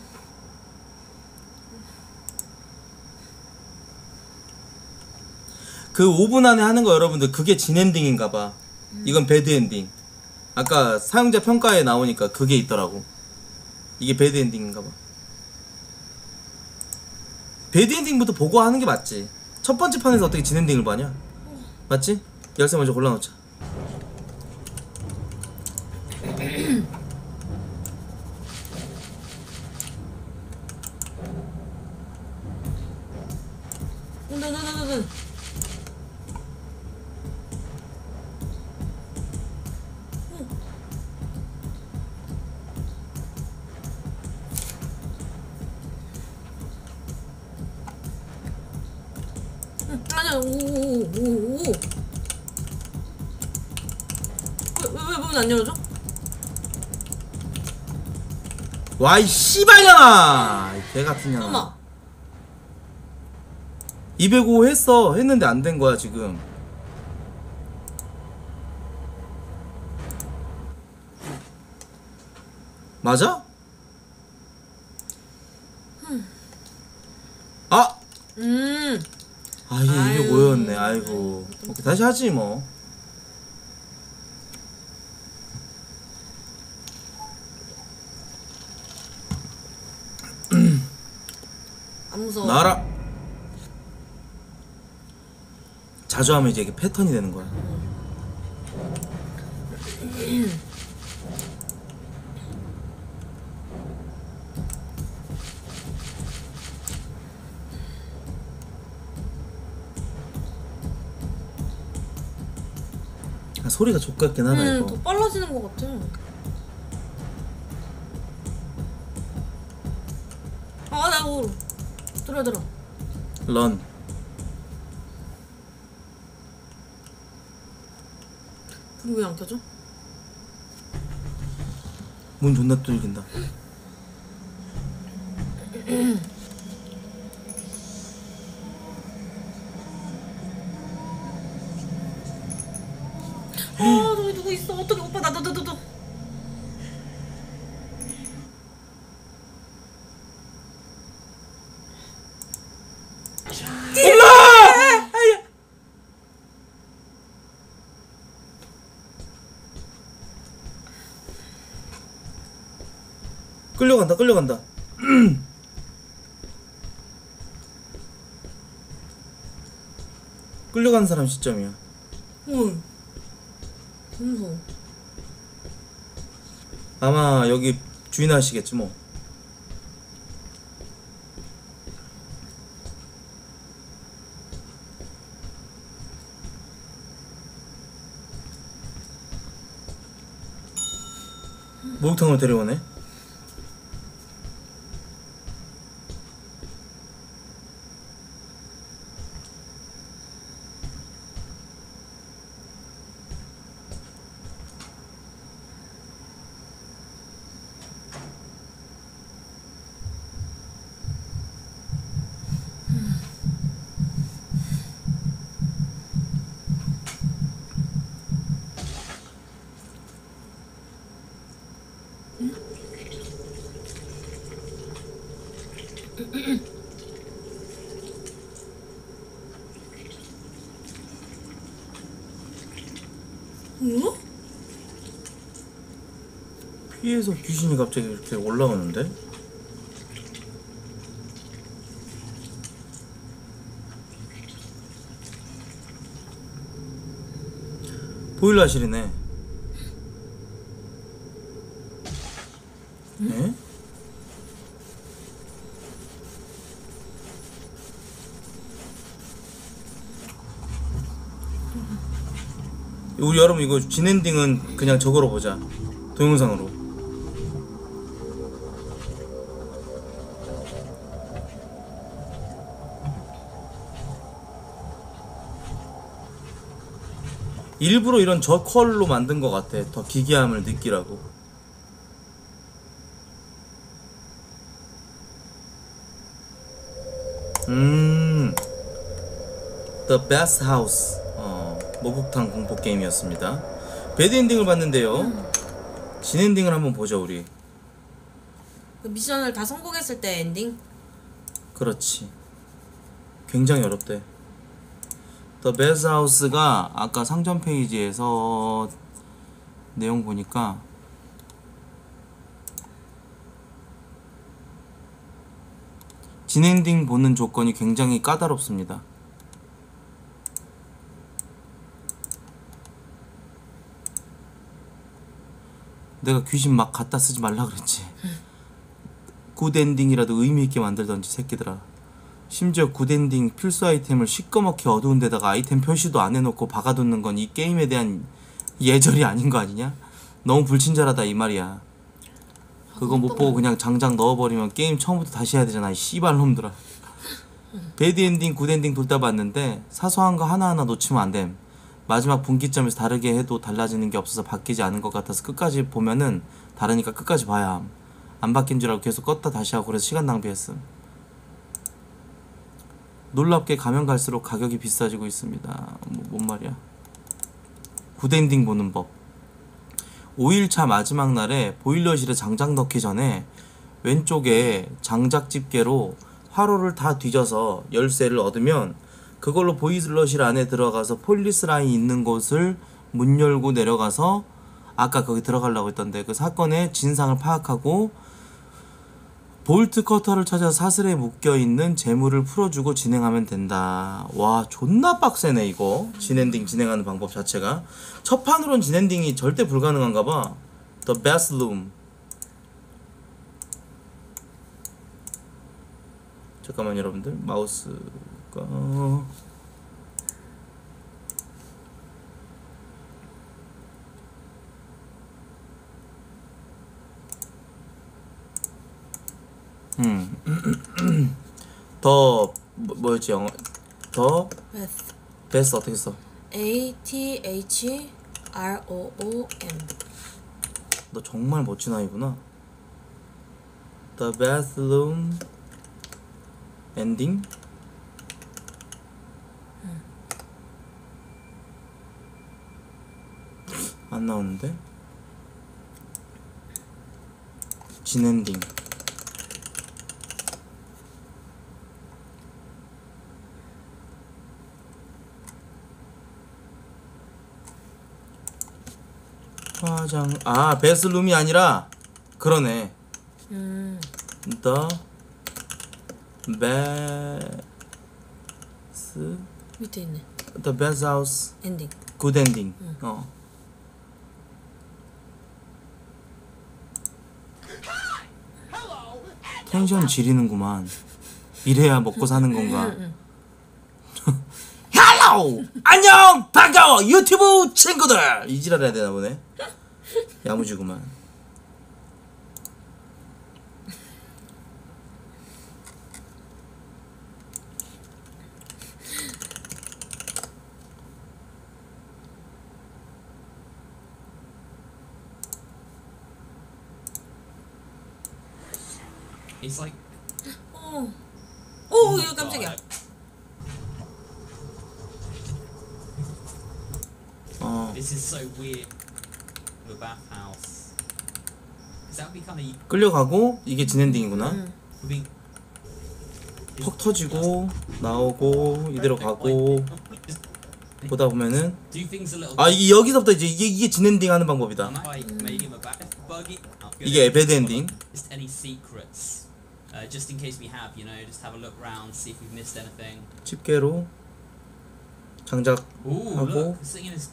그 5분 안에 하는 거 여러분들 그게 진엔딩인가 봐. 이건 bad ending. 아까 사용자 평가에 나오니까 그게 있더라고. 이게 bad ending인가 봐. bad ending부터 보고 하는 게 맞지. 첫 번째 판에서 어떻게 진엔딩을 보냐? 맞지? 열쇠 먼저 골라놓자. 안 열어줘? 와이 씨발년아! 이 개같은 년아. 엄마 205 했어. 했는데 안 된 거야 지금. 맞아? 아! 음 아 이게 아유. 205였네. 아이고. 오케이 다시 하지 뭐. 안 무서워 나라. 자주 하면 이제 이게 패턴이 되는 거야. 아, 소리가 족같긴 하다 음, 이거. 더 빨라지는 것 같아. 아, 들어 들어. 런. 불이 왜 안 켜져? 문 존나 뚫긴다. 아, 저기 누구 있어? 어떻게 오빠 나, 너, 너, 너, 너. 끌려간다 끌려간다. *clears throat* 끌려가는 사람 시점이야. 헐. 너무 무서워. 아마 여기 주인 아시겠지 뭐. 목욕탕으로 데려오네. 어? 피해서 귀신이 갑자기 이렇게 올라오는데? 보일러실이네. 응? 네? 우리 여러분 이거 진엔딩은 그냥 저거로 보자. 동영상으로. 일부러 이런 저 컬로 만든 것 같아. 더 기괴함을 느끼라고. 음, The Bathhouse. 어, 목욕탕 공포 게임이었습니다. bad ending을 봤는데요. 진 엔딩을 한번 보죠, 우리. 그 미션을 다 성공했을 때 엔딩? 그렇지. 굉장히 어렵대. The Bathhouse가 아까 상점 페이지에서 내용 보니까 진엔딩 보는 조건이 굉장히 까다롭습니다. 내가 귀신 막 갖다 쓰지 말라 그랬지. good ending이라도 의미 있게 만들던지 새끼들아. 심지어 good ending 필수 아이템을 시꺼멓게 어두운 데다가 아이템 표시도 안 해놓고 박아두는 건 이 게임에 대한 예절이 아닌 거 아니냐? 너무 불친절하다 이 말이야. 그거 못 보고 그냥 장작 넣어버리면 게임 처음부터 다시 해야 되잖아 이 씨발 놈들아. bad ending, good ending 둘 다 봤는데 사소한 거 하나하나 놓치면 안 됨. 마지막 분기점에서 다르게 해도 달라지는 게 없어서 바뀌지 않은 것 같아서 끝까지 보면은 다르니까 끝까지 봐야 함. 안 바뀐 줄 알고 계속 껐다 다시 하고 그래서 시간 낭비했음. 놀랍게 가면 갈수록 가격이 비싸지고 있습니다. 뭐, 뭔 말이야? good ending 보는 법. 5일차 마지막 날에 보일러실에 장작 넣기 전에 왼쪽에 장작 집게로 화로를 다 뒤져서 열쇠를 얻으면 그걸로 보일러실 안에 들어가서 폴리스 라인 있는 곳을 문 열고 내려가서 아까 거기 들어가려고 했던데 그 사건의 진상을 파악하고 bolt cutter를 찾아 사슬에 묶여 있는 제물을 풀어주고 진행하면 된다. 와 존나 빡세네 이거 진엔딩 진행하는 방법 자체가 첫 판으론 진엔딩이 절대 불가능한가 봐. The Best Room. 잠깐만 여러분들 마우스 가 음. *clears throat* 더 뭐, 뭐였지 영어 더 베스 베스트 어떻게 써? A T H R O O M 너 정말 멋진 아이구나. The bathroom ending. 안 나오는데? 진 엔딩. 화장 아 베스룸이 아니라 그러네. 음. The best 밑에 있네. The best house 엔딩. good ending 어 텐션 지리는구만. 이래야 먹고 사는 건가? *laughs* 헬로 안녕! 반가워! 유튜브 친구들! 이지랄 해야 되나 보네. 야무지구만 It's like 어. 오 이거 깜짝이야 어 this is so weird. The bathhouse. Because that would be kind of 끌려가고 이게 진엔딩이구나 음. 퍽 터지고 나오고 이대로 가고 보다 보면은 a. 아 이게 여기서부터 이제 이게 이게 진엔딩 하는 방법이다 a. Oh. 이게 배드 엔딩. Uh, just in case we have, you know, just have a look round, see if we've missed anything. 집게로 장작 Ooh, 하고. look, sitting in his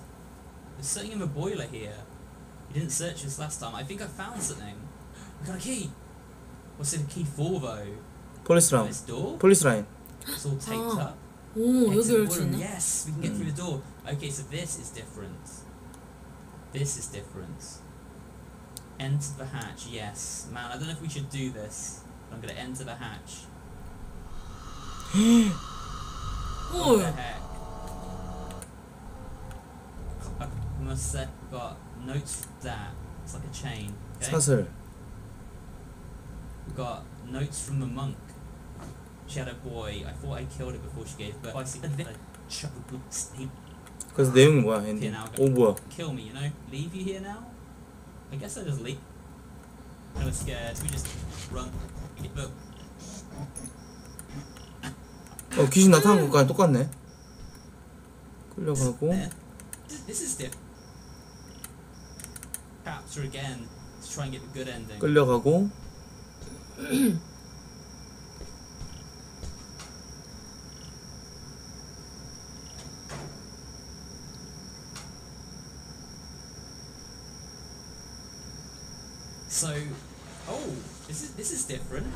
There's something in the boiler here. You didn't search this last time. I think I found something. We got a key. What's in the key for though? 폴리스 라인 This door? 폴리스 라인 It's all taped Ah. *gasps* up. 오 여기 Exit 열 수 room. 있네 Yes, we can get through the door. Okay, so this is different. This is different. Enter the hatch. Yes, man. I don't know if we should do this. But I'm gonna enter the hatch. *gasps* What the 오 heck? I must have got notes for that. It's like a chain. Okay? 사슬 We got notes from the monk. She had a boy. I thought I killed it before she gave birth. I see a chop he 그래서 내용이 뭐야 엔딩 오 뭐야 kill me, you know? Leave you here now? I guess I just leave. I was scared. We just run. 어 귀신 나타난 것까지 똑같네 끌려가고. 끌려가고 So, oh, this is this is different.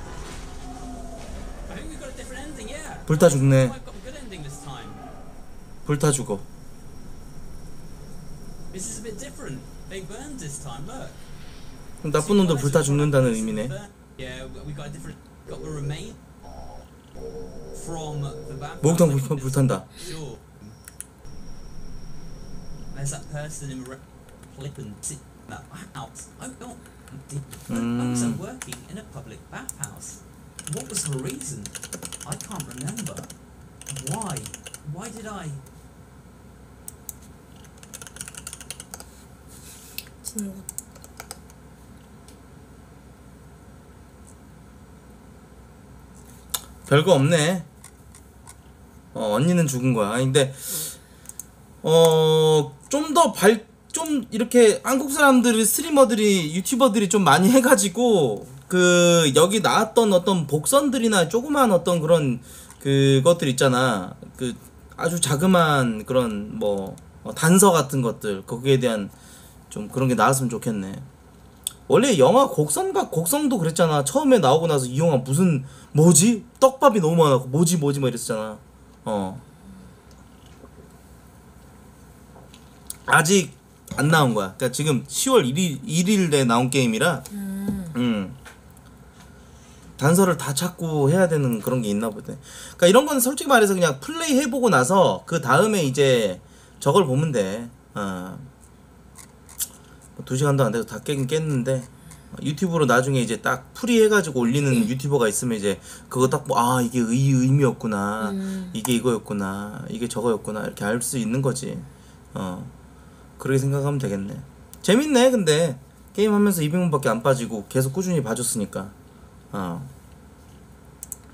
I think we've got a different ending. Yeah. 불타 죽네 I've got a good ending this time. 불타 죽어 This is a bit different. They burned this time. Look. 그럼 나쁜 놈들 불타 죽는다는 의미네 Yeah, we- we got a different. Got the remain from the vampire. 목욕탕 불, 불탄다 Sure. There's that person in the flippant that house. I don't. I was Mm. working in a public bathhouse. What was the reason? I can't remember. Why? Why did I? 거 별거 없네 어 언니는 죽은 거야 근데 어 좀 더발 좀 이렇게 한국 사람들이 스트리머들이 유튜버들이 좀 많이 해가지고 그 여기 나왔던 어떤 복선들이나 조그만 어떤 그런 그것들 있잖아. 그 아주 자그만 그런 뭐 어, 단서 같은 것들. 거기에 대한 좀 그런 게 나왔으면 좋겠네. 원래 영화 곡성과 곡성도 그랬잖아. 처음에 나오고 나서 이 영화 무슨 뭐지? 떡밥이 너무 많았고 뭐지 뭐지 막 이랬잖아. 어. 아직 안 나온 거야. 그러니까 지금 10월 1일 1일에 나온 게임이라 음. 단서를 다 찾고 해야 되는 그런 게 있나 보네. 그러니까 이런 건 솔직히 말해서 그냥 플레이 해보고 나서 그 다음에 이제 저걸 보면 돼. 어. 뭐 2시간도 안 돼서 다 깨긴 깼는데 유튜브로 나중에 이제 딱 풀이 해가지고 올리는 유튜버가 있으면 이제 그거 딱 뭐 아 이게 의, 의미였구나. 음. 이게 이거였구나. 이게 저거였구나. 이렇게 알 수 있는 거지. 어 그렇게 생각하면 되겠네. 재밌네 근데. 게임 하면서 200원밖에 안 빠지고 계속 꾸준히 봐줬으니까. 어